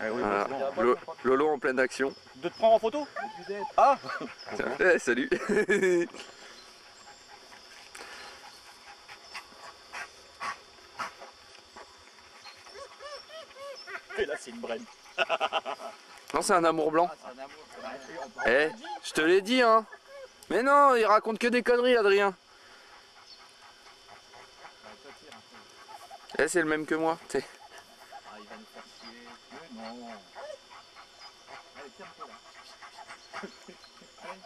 Ah Voilà. bon, Lo- Lolo en pleine action. De te prendre en photo Ah Eh, salut Et là, c'est une brenne. Non, c'est un amour blanc. amour. Eh, je te l'ai dit, hein. Mais non, il raconte que des conneries, Adrien. Eh, c'est le même que moi. t'sais. Ah, il va nous faire chier. Mais non. Allez, tiens un peu là. Allez.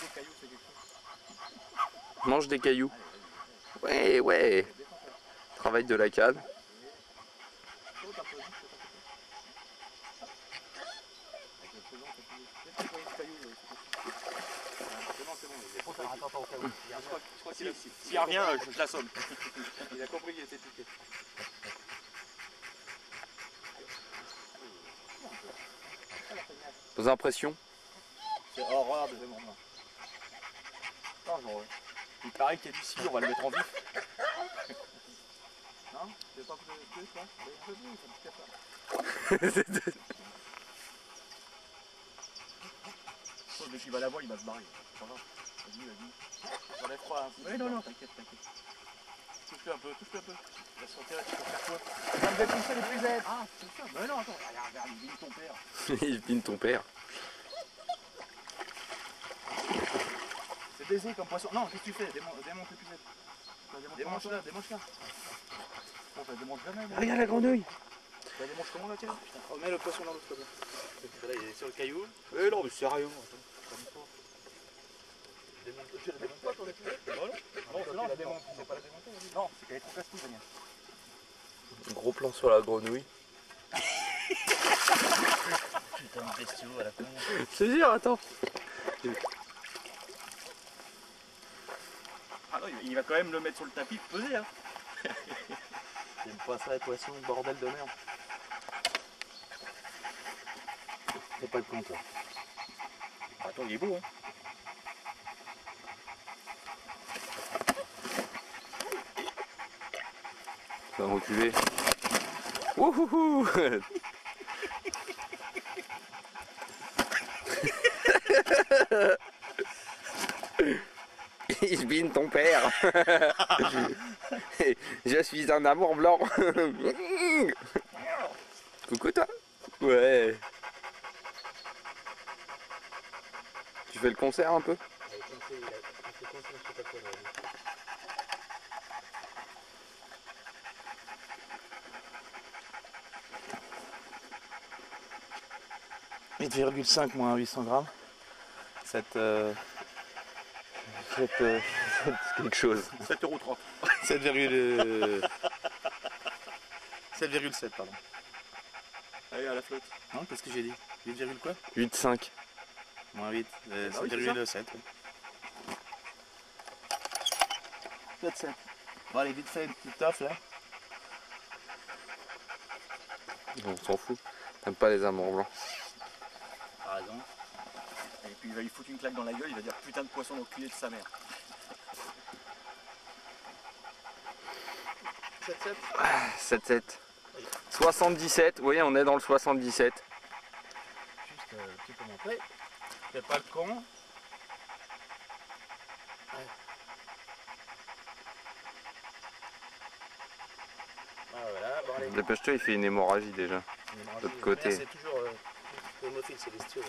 Des cailloux, c'est quelque chose. Mange des cailloux. Ouais, ouais. Travail de la canne. S'il revient, je, je l'assomme. Il a compris qu'il était piqué. Vos impressions C'est ouais. Il paraît qu'il y a du cire, on va le mettre en vif. non Tu veux pas plus Mais peu plus, ça me fait pas. Oh, Dès qu'il va la voir, il va se barrer. Vas-y, vas-y. Froid. Hein. Oui, non, non, t'inquiète, t'inquiète. Touche-le un peu, touche-le un peu. Il va se sentir, tu peux faire quoi Ça me fait pousser les plus Ah, c'est ça. Mais non, attends, regarde, regarde, il vit ton père. Il pine ton père. C'est baisé comme poisson. Non, qu'est-ce que tu fais? Démon- Démonte le pusette. Démange-la, démange-la. Ça démange jamais. Regarde la grenouille. Ça démange comment là, tiens? Putain, remets le poisson dans l'autre côté. Là, il est sur le caillou. Eh non, mais sérieux. Attends, calme toi. Démonte, tu la démontes pas ton Non, non. Non, c'est non, la démonte. C'est pas la démonter, vas-y. Non, c'est qu'elle est trop casse-cou, Daniel. Gros plan sur la grenouille. Putain, de bestiaux à la con. C'est dur, attends. Ah non, il va quand même le mettre sur le tapis, peser, hein. J'aime pas ça, les poissons, bordel de merde. C'est pas le con, toi. Attends, il est beau, hein. Ça va reculer. Wouhouhou Ton père. Je suis un amour blanc. Coucou toi. Ouais. Tu fais le concert un peu? Moins 800 grammes. Cette, euh, Faites euh, faites quelque chose. 7,30€. 7,7 7,7 pardon. Allez à la flotte. Non, qu'est-ce que j'ai dit? 8, quoi? 8,5. Moins 8, euh, Bah oui, 7,7. 7,7. Bon, allez, vite fait, une petite toffe là. On s'en fout. T'aimes pas les amours blancs. T'as raison. Et puis il va lui foutre une claque dans la gueule, il va dire putain de poisson dans le culé de sa mère. 7,7 7-7. 77, oui, on est dans le 77. Juste euh, petit peu montré. Fais pas le con. Ouais. Ah, voilà, bon, allez. Dépêche-toi, il fait une hémorragie déjà. L'autre l'autre côté. C'est toujours euh, homophile, c'est bestiaux.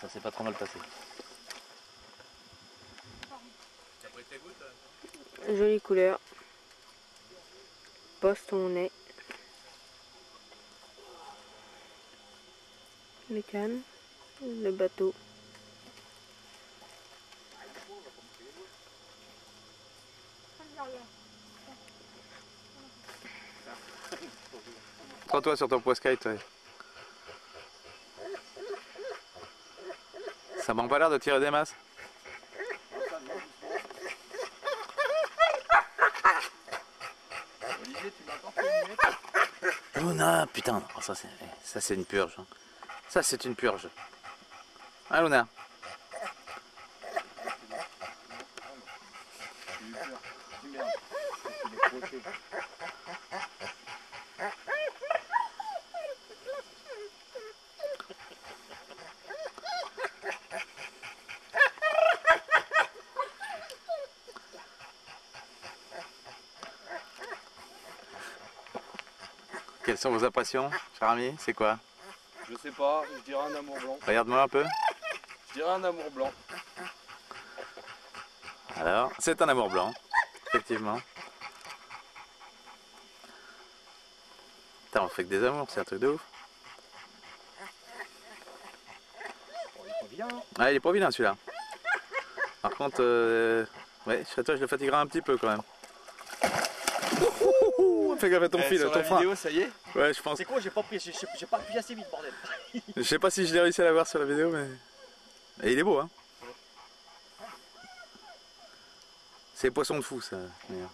Ça s'est pas trop mal passé. Jolie couleur. Poste où on est. Les cannes. Le bateau. Prends-toi sur ton poiscaille, toi. Ça manque pas l'air de tirer des masses Olivier, tu Luna, putain, oh, ça c'est ça c'est une purge. hein. Ça c'est une purge. Ah Luna. J'ai eu peur. J'ai dit merde. C'est des crochets. Quelles sont vos impressions, cher ami C'est quoi Je sais pas, je dirais un amour blanc. Regarde-moi un peu. Je dirais un amour blanc. Alors, c'est un amour blanc, effectivement. Putain, on fait que des amours, c'est un truc de ouf. Il est pas bien. hein. Ah, il est pas vilain celui-là. Par contre, euh, ouais, je serais toi, je le fatiguerai un petit peu quand même. Fais gaffe à ton Eh, fil, sur ton la frein. vidéo, ça y est. Ouais, je pense. C'est quoi, j'ai pas pris, j'ai pas appuyé assez vite, bordel. Je sais pas si je l'ai réussi à l'avoir sur la vidéo, mais. Et il est beau, hein. C'est poisson de fou, ça. d'ailleurs.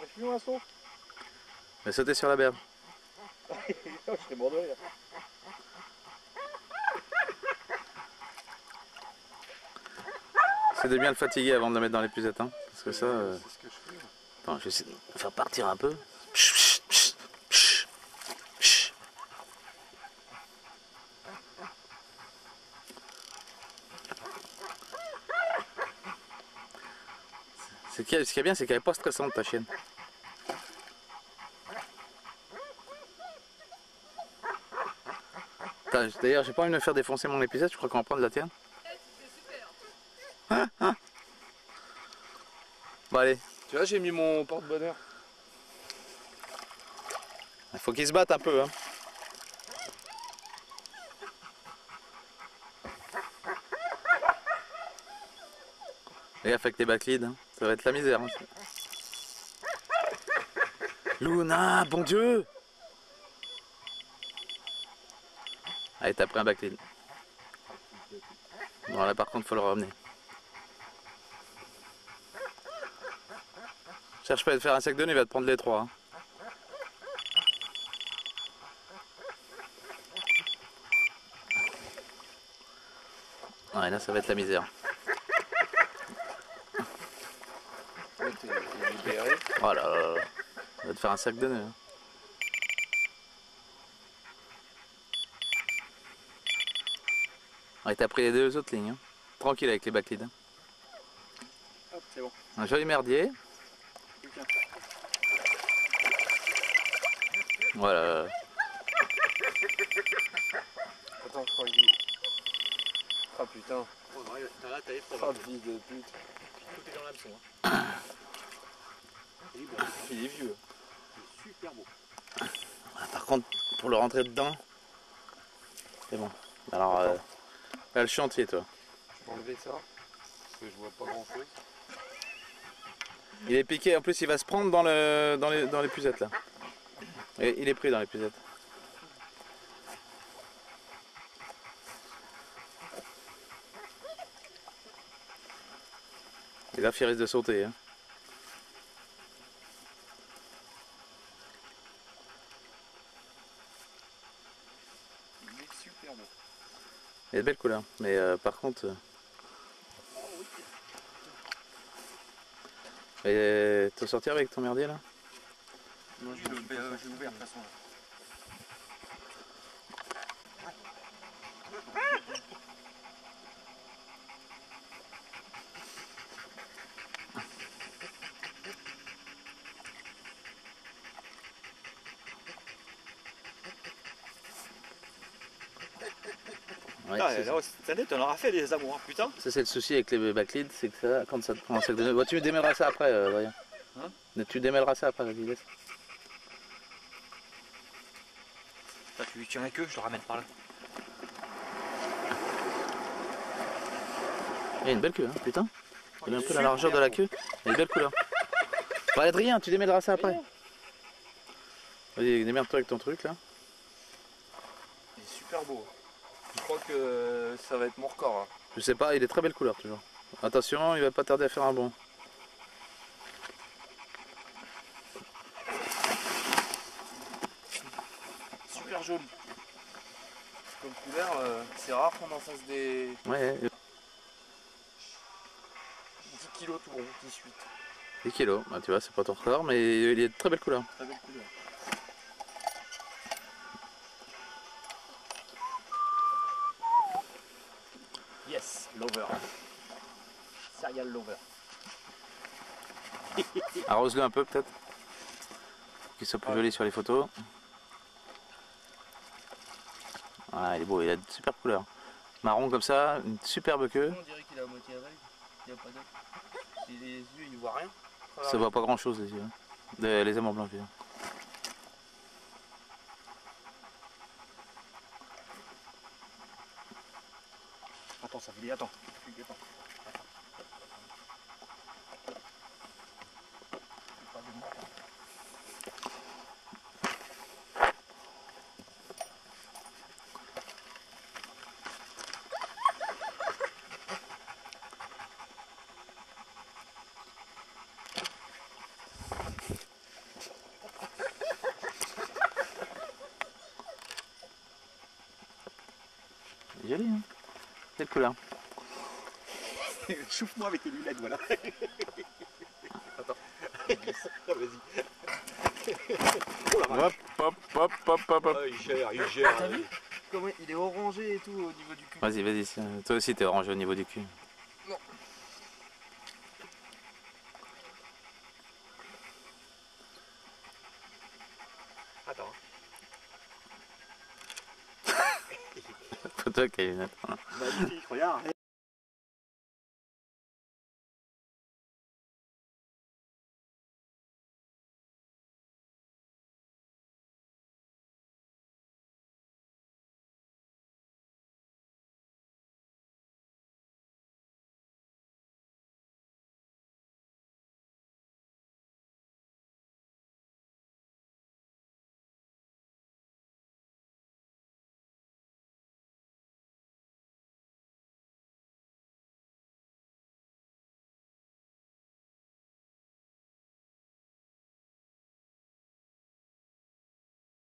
Je suis un saut. Va sauter sur la berge. je serais mort de rire. C'est de bien le fatiguer avant de le mettre dans les pucettes, hein. Parce que ça. euh, C'est ce que je fais. Attends, je vais essayer de faire partir un peu. Ce qui est, ce qui est bien, c'est qu'elle n'est pas stressante ta chienne. D'ailleurs, j'ai pas envie de me faire défoncer mon épisode, je crois qu'on va prendre la tienne. Hein, hein? Bon allez, Tu vois, j'ai mis mon porte-bonheur. il faut qu'ils se battent un peu. Hein. Fais gaffe avec tes backleads, hein. ça va être la misère. hein. Luna, bon Dieu Allez, t'as pris un backlead. Bon là par contre, faut le ramener. Cherche pas à te faire un sac de nœuds, il va te prendre les trois. hein. Ouais, là ça va être la misère. Oh là là là. Il va te faire un sac de nœuds. hein. Ouais, t'as pris les deux autres lignes. hein. Tranquille avec les backleads. hein. Hop, c'est bon. Un joli merdier. Voilà. Attends, je crois qu'il. Ah putain. Oh là, t'as les Ah, fils de pute. Tout est dans l'hameçon. Hein. Il est bon, Il est vieux. il est super beau. Par contre, pour le rentrer dedans, c'est bon. Alors, euh, là, le chantier, toi. Je vais enlever ça. Parce que je vois pas grand chose. Il est piqué, en plus, il va se prendre dans, le, dans, les, dans les pucettes, là. Il est pris dans les pucettes. Et là, il risque de sauter. Il est super beau. Il a de belles couleurs. Mais euh, par contre. Et t'as sortir avec ton merdier là? Non, je l'ai ouvert de toute façon. là. Ah, t'en auras fait des amours, hein, putain. Ça c'est le souci avec les backleads, c'est que ça, quand ça te prend de nœuds. Bon, tu démêleras ça après, euh. Hein tu démêleras ça après, laisse. Là, tu lui tiens la queue, je le ramène par là. Il y a une belle queue, hein, putain. Oh, Regarde un peu la largeur de la queue. Il y a une belle couleur. Bah, Adrien, tu démêleras ça après. Vas-y, démerde-toi avec ton truc là. Il est super beau. Je crois que ça va être mon record. Hein. Je sais pas, il est très belle couleur toujours. Attention, il va pas tarder à faire un bon. Super jaune. Comme couleur, euh, c'est rare qu'on en fasse des... Ouais. 10 kilos tout rond, 18. 10 kilos, bah, tu vois, c'est pas ton record, mais il est de très belle couleur. Très belle couleur. Lover. Arrose-le un peu peut-être. Qu'il soit plus joli sur les photos. Ah, il est beau, il a de super couleurs. Marron comme ça, une superbe queue. On dirait qu'il est à moitié aveugle. Il y a pas d'œil. Et Les yeux, il voit rien. Ça voit pas grand chose les yeux. Les, les aimants blancs, je veux dire. Attends, ça fait attends. attends. Joli, hein Quelle couleur Chauffe-moi avec tes lunettes, voilà. Attends. Ah, Vas-y. Hop, hop, hop, hop, hop, hop. Ah, il gère, il gère. T'as vu Comment il est orangé et tout au niveau du cul. Vas-y, vas-y. Toi aussi, t'es orange au niveau du cul. Attends. Photo regarde.